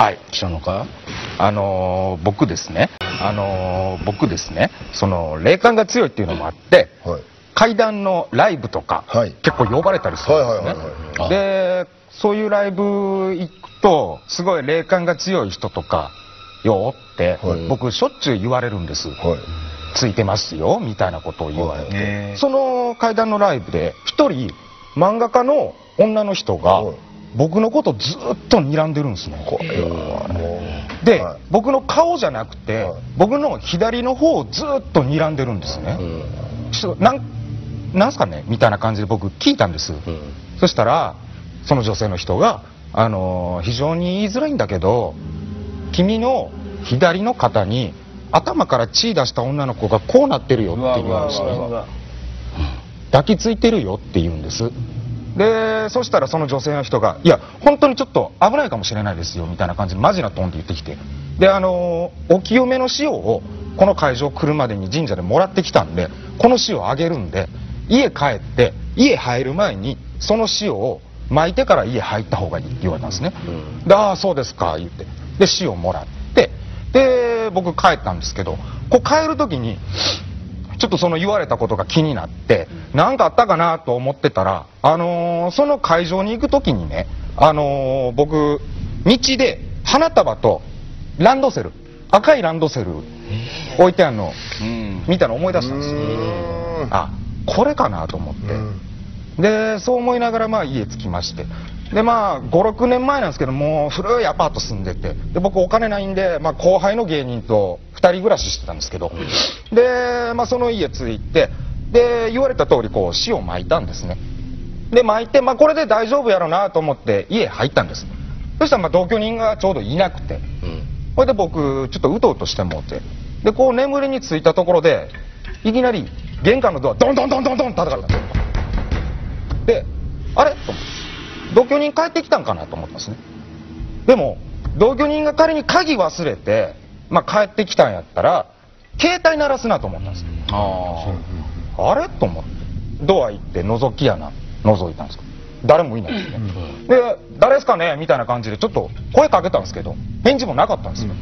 はい。来たのか？あのー僕ですね。あのー僕ですね。その霊感が強いっていうのもあってはい。怪談のライブとか、はい。結構呼ばれたりするんですね。はいでそういうライブ行くとすごい霊感が強い人とかよって、はい。僕しょっちゅう言われるんです、はい。ついてますよみたいなことを言われて、その怪談のライブで一人漫画家の女の人がはい僕のことずっと睨んでるんですね怖いわもう。で、はい。僕の顔じゃなくて、はい。僕の左の方をずっと睨んでるんですね、ちょっとなんなんすかねみたいな感じで僕聞いたんです、そしたらその女性の人が、あのー非常に言いづらいんだけど君の左の肩に頭から血出した女の子がこうなってるよって言うんですね。抱きついてるよって言うんですでそしたらその女性の人が「いや本当にちょっと危ないかもしれないですよ」みたいな感じでマジなトーンで言ってきて。であのーお清めの塩をこの会場来るまでに神社でもらってきたんでこの塩あげるんで家帰って家入る前にその塩を巻いてから家入った方がいいって言われたんですね、でああそうですか言って。で塩もらってで僕帰ったんですけどこう帰る時にちょっとその言われたことが気になって何かあったかなと思ってたら、あのーその会場に行く時にね、あのー僕道で花束とランドセル赤いランドセル置いてあるのうん。見たの思い出したんですよ。あこれかなと思って、うん。でそう思いながらまあ家着きまして。でまあ56年前なんですけどもう古いアパート住んでて。で僕お金ないんで、まあ、後輩の芸人と2人暮らししてたんですけど。で、まあ、その家着いてで言われた通りこう塩巻いたんですね。で巻いて、まあ、これで大丈夫やろなと思って家入ったんです。そしたらまあ同居人がちょうどいなくて。これで僕ちょっとうとうとしてもうて。でこう眠りについたところでいきなり玄関のドアドンドンドンドンドン叩かれたんです。であれ？と思って。同居人帰ってきたんかなと思ったんですね。でも同居人が仮に鍵忘れて、まあ、帰ってきたんやったら携帯鳴らすなと思ったんです。ああれ？と思って。ドア行って覗き穴覗いたんです誰もいないんですね、で誰ですかね？みたいな感じでちょっと声かけたんですけど。返事もなかったんですよ、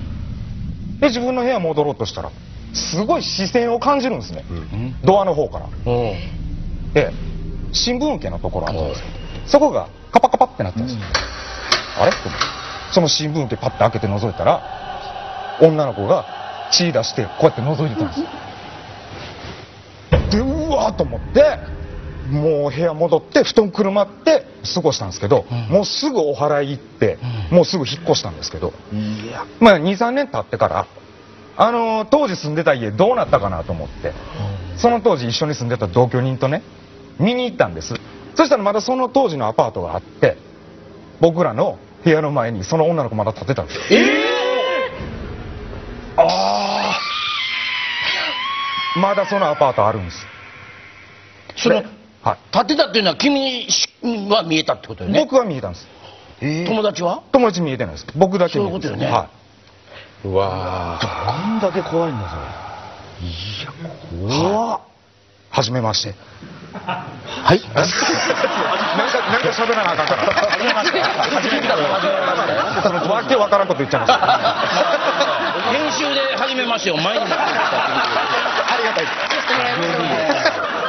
で自分の部屋戻ろうとしたらすごい視線を感じるんですね、ドアの方から。で新聞受けのところあったんですそこがカパカパってなってるんですよ、あれ？と思って。その新聞受けパッて開けて覗いたら女の子が血出してこうやって覗いてたんですよと思ってもう部屋戻って布団くるまって過ごしたんですけど、もうすぐお祓い行って、もうすぐ引っ越したんですけど、まあ23年経ってからあのー当時住んでた家どうなったかなと思って、その当時一緒に住んでた同居人とね見に行ったんです。そしたらまだその当時のアパートがあって僕らの部屋の前にその女の子まだ立ってたんです。よああまだそのアパートあるんですそのはい。立ってたっていうのは君には見えたってことよね？僕は見えたんです。友達は？友達見えてないです。僕だけ見えてるんです。そういうことよね。はうわこんだけ怖いんだそれいや怖っ。い。はじめまして。はい？なんかなんか喋らなあかんから。はじめまして。初めましてわけわからんこと言っちゃいました編集で始めましてよ前に持ってきたありがたいです